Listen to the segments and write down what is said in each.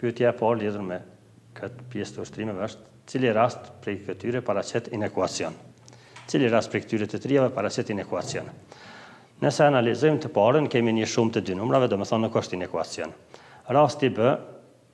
Pyetja e parë lidhur me këtë pjesë të ushtrimeve është, cili rast prej këtyre paraqet inekuacion? Cili rast prej këtyre të trijave paraqet inekuacion? Nëse analizojmë të parën, kemi një shumë të dy numrave, domethënë nuk është inekuacion. Rasti B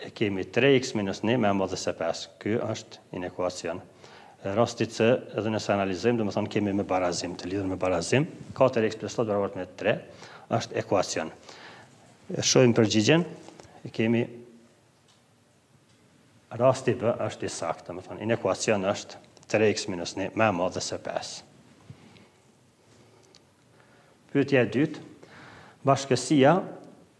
e kemi 3x minus 1 më e madhe se 5. Ky është inekuacion. Rasti C, edhe nëse analizojmë, domethënë kemi me barazim, të lidhur me barazim, 4x plus 7 barabartë me 3 është ekuacion. E shohim përgjigjen, e kemi rasti B është i saktë, domethënë inekuacion është 3x minus 1 më e madhe se 5. Pyetja e dytë, bashkësia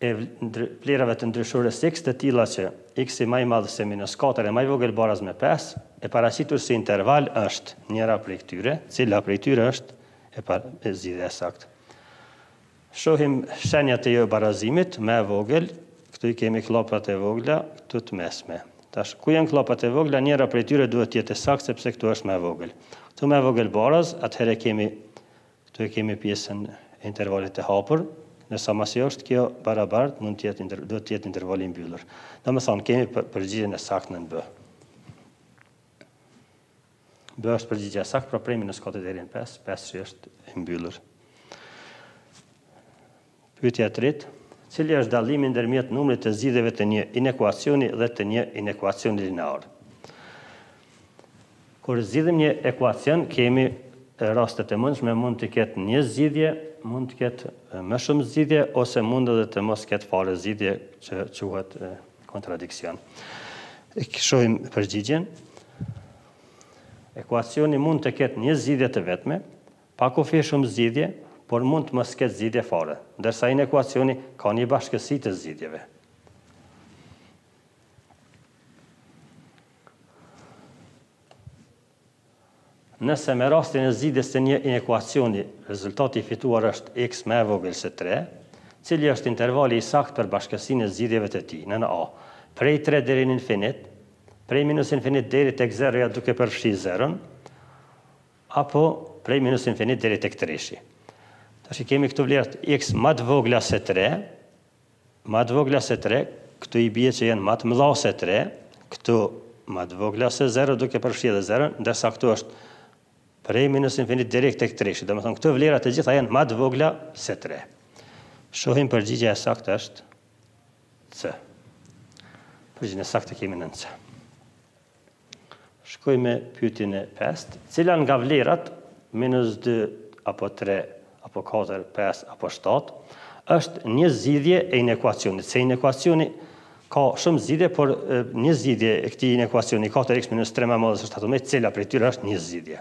e vlerave të ndryshores x të tilla që x-i më i madh se minus 4 e më i vogël baraz me 5, e paraqitur si interval është njëra prej këtyre, cila prej këtyre është e, par, e zgjidhja e saktë. Shohim shenjat e jobarazimit, më e vogël, këtu i kemi kllapat e vogla, këtu të mesme. Tash, ku janë kllapat e vogla, njëra prej tyre duhet të jetë e saktë sepse këtu është më e vogël. Këtu më e vogël baraz, atëherë kemi, këtu e kemi pjesën e intervalit të hapur, ndërsa masi është kjo barabartë, mund të jetë, duhet të jetë intervali i mbyllur. Domethënë, kemi përgjigjen e saktë nën B. B është përgjigja e saktë, pra prej minus katër deri në 5, 5-shi është i mbyllur. Pyetja e tretë, cili është dallimi ndërmjet numrit të zgjidhjeve të një inekuacioni dhe të një inekuacioni linear? Kur zgjidhim një ekuacion, kemi rastet e mundshme, mund të ketë një zgjidhje, mund të ketë më shumë zgjidhje ose mund edhe të mos ketë fare zgjidhje që quhet Kontradiksion. E shohim përgjigjen. Ekuacioni mund të ketë një zgjidhje të vetme, pa kufi shumë zgjidhje, por mund të mos ketë zgjidhje fare, ndërsa inekuacioni ka një bashkësi të zgjidhjeve. Nëse me rastin e zgjidhjes të një inekuacioni rezultati i fituar është x më e vogël se tre, cili është intervali i saktë për bashkësinë e zgjidhjeve të tij, nën A, prej tre deri në infinit, prej minus infinit deri tek zeroja duke përfshirë zeron, apo prej minus infinit deri tek treshi. Tash i kemi këtu vlerat x më të vogla se tre, Ma të vogla se tre, këtu i bie që janë ma të mëdha se tre, këtu ma të vogla se zero duke përfshi dhe zeron, ndërsa këtu është prej minus infinit deri tek treshi. Domethënë këto vlera të gjitha janë ma të vogla se tre. Shohim përgjigja e saktë është C. Përgjigjen e saktë e kemi nën C. Shkoj me pyetjen e pestë, cila nga vlerat, minus dy apo tre apo katër, pesë apo shtatë, është një zgjidhje e inekuacionit, se inekuacioni ka shumë zgjidhje, por një zgjidhje e këtij inekuacioni katër x minus tre më e madhe se shtatëmbëdhjetë, cila prej tyre është një zgjidhje?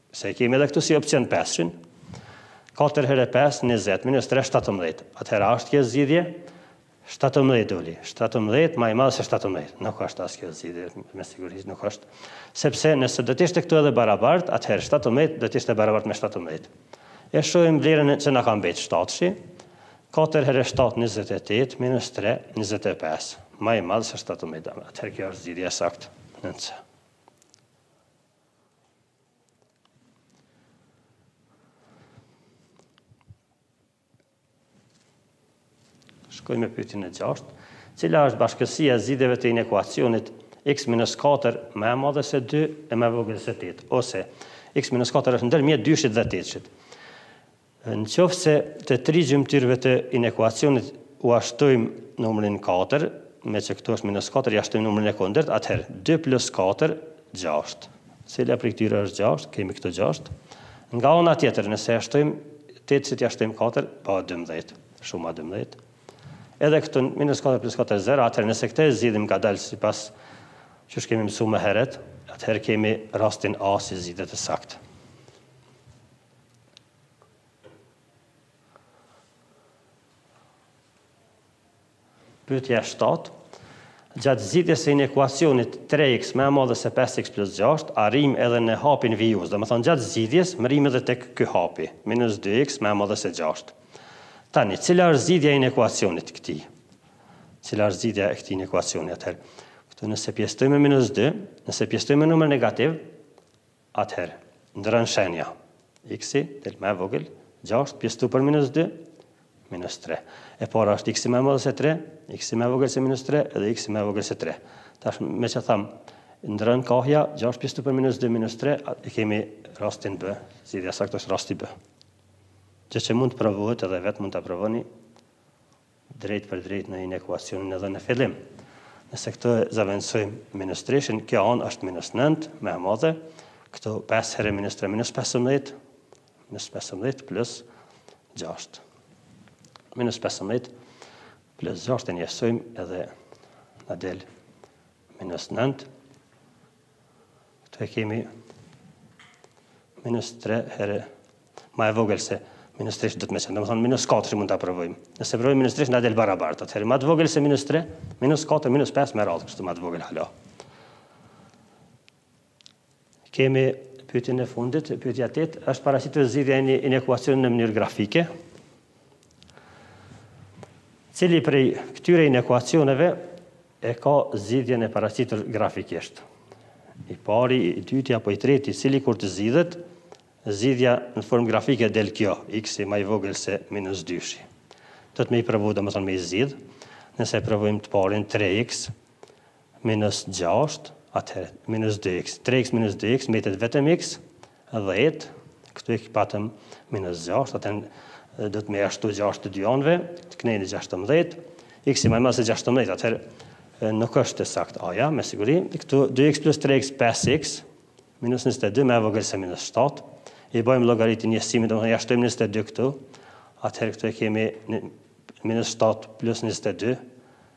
Se e kemi edhe këtu si opcion pesëshin, katër herë pesë, njëzet, minus tre, shtatëmbëdhjetë. Atëherë a është kjo zgjidhje? Shtatëmbëdhjetë doli. Shtatëmbëdhjetë më i madh se shtatëmbëdhjetë. Nuk është as kjo zgjidhje, me siguri nuk është. Sepse nëse do të ishte këtu edhe barabartë, atëherë shtatëmbëdhjetë do të ishte barabartë me shtatëmbëdhjetë. E shohim vlerën që na ka mbetë shtatëshi. Katër herë shtatë, njëzet e tetë minus tre, njëzet e pesë. Më i madh se shtatëmbëdhjetë. Atëherë kjo është zgjidhja e saktë. Nëse. Shkoj me pyetjen e gjashtë. Cila është bashkësia e zgjidhjeve të inekuacionit x-4 më e madhe se 2 e më e vogël se 8, ose x-4 është ndërmjet dyshit dhe tetëshit? Në qoftë se të tri gjymtyrëve të inekuacionit ua shtojmë numrin katër, meqë këtu është minus katër, ia shtojmë numrin e kundërt, atëherë dy plus katër, gjashtë. Cila prej këtyre është gjashtë? Kemi këtu gjashtë. Nga ana tjetër, nëse ia shtojmë tetëshit, ia shtojmë katër, bëhet dymbëdhjetë, shuma dymbëdhjetë. Edhe këtu minus katër plus katër zero, atëherë nëse këtë e zgjidhim kadalë sipas qysh kemi mësuar më herët, atëherë kemi rastin A si zgjidhje të saktë. Pyetja 7. Gjatë zgjidhjes së inekuacionit 3x më e madhe se 5x plus 6, arrijmë edhe në hapin vijues, domethënë gjatë zgjidhjes mrijmë edhe tek ky hapi, minus 2x më e madhe se 6. Tani, cila është zgjidhja e inekuacionit këtij? Cila është zgjidhja e këtij inekuacioni atëherë? Këtu nëse pjesëtojmë me minus 2, nëse pjesëtojmë me numër negativ, Atëherë, ndërron shenja, x-i del më e vogël, gjashtë pjesëtu për minus dy, minus tre. E para është x-i më e madhe se tre, x-i më e vogël se minus tre, edhe x-i më e vogël se tre. Tash, meqë thamë, ndërron kahja, gjashtë pjesëtu për minus dy, minus tre, e kemi rastin B, zgjidhja e saktë është rasti B. Gjë që mund të provohet edhe vetë mund ta provoni, drejtpërdrejt në inekuacionin e dhënë në fillim. Nëse këtë e zëvendësojmë minus treshin, kjo anë është minus nëntë, më e madhe, këtu pesë herë minus tre, minus pesëmbëdhjetë, minus pesëmbëdhjetë plus gjashtë. Minus pesëmbëdhjetë plus gjashtë e njehsojmë edhe na del minus nëntë, Këtu e kemi minus 3 herë ma e vogël se minus 3 do të me qenë, domethënë minus 4 që mund ta provojmë. Nëse provojmë minus 3 na del barabartë. Atëherë ma të vogël se minus 3, minus 4, minus 5 me radhë. Kështu ma të vogël hala. Kemi pytjen e fundit, pytja 8, është paraqitur zgjidhja e një inekuacion në mënyrë grafike. Cili prej këtyre inekuacioneve E ka zgjidhjen e paraqitur grafikisht. I pari, i dyti apo i treti, cili kur të zgjidhet, zgjidhja në formë grafike del kjo, x-i ma i vogël se minus dyshi. Do të me i provu, domethënë me i zgjidh. Nëse e provojmë të parin, 3x minus gjashtë, atëherë minus 2x. 3x minus 2x mbetet vetëm x, Dhjetë, këtu e patëm minus gjashtë, atëherë duhet me ia shtu gjashtë të dy anëve, bëhen gjashtëmdhjetë, x-i ma i madh se gjashtëmdhjetë, atëherë nuk është e saktë a-ja, me siguri, këtu 2x plus 3x 5x, minus 22 ma e vogël se minus 7, i bëjmë llogaritjen, njehsimin, domethënë, ia shtojmë 22 këtu, atëherë këtu e kemi minus 7 plus 22,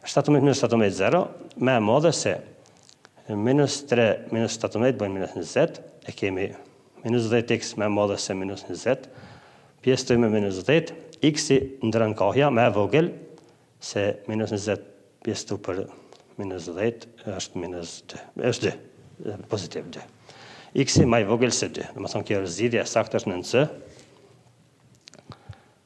Shtatëmbëdhjetë minus shtatëmbëdhjetë zero ma e madhe se minus tre minus shtatëmbëdhjetë bëjnë minus njëzet e kemi minus dhjetë x ma e madhe se minus njëzet pjesëtu me minus dhjetë x-i ndërron kahja ma e vogël se minus njëzet pjesëtu për minus dhjetë është minus dy është dy pozitiv dy x-i ma i vogël se dy domethënë kjo është zgjidhja e saktë është nën c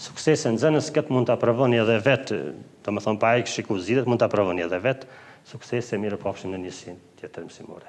Suksese nxënës, këtë mund ta provoni edhe vet, domethënë pa i shiku zgjidhjet mund ta provoni edhe vet. Suksese, mirëpafshim në njësinë tjetër mësimore.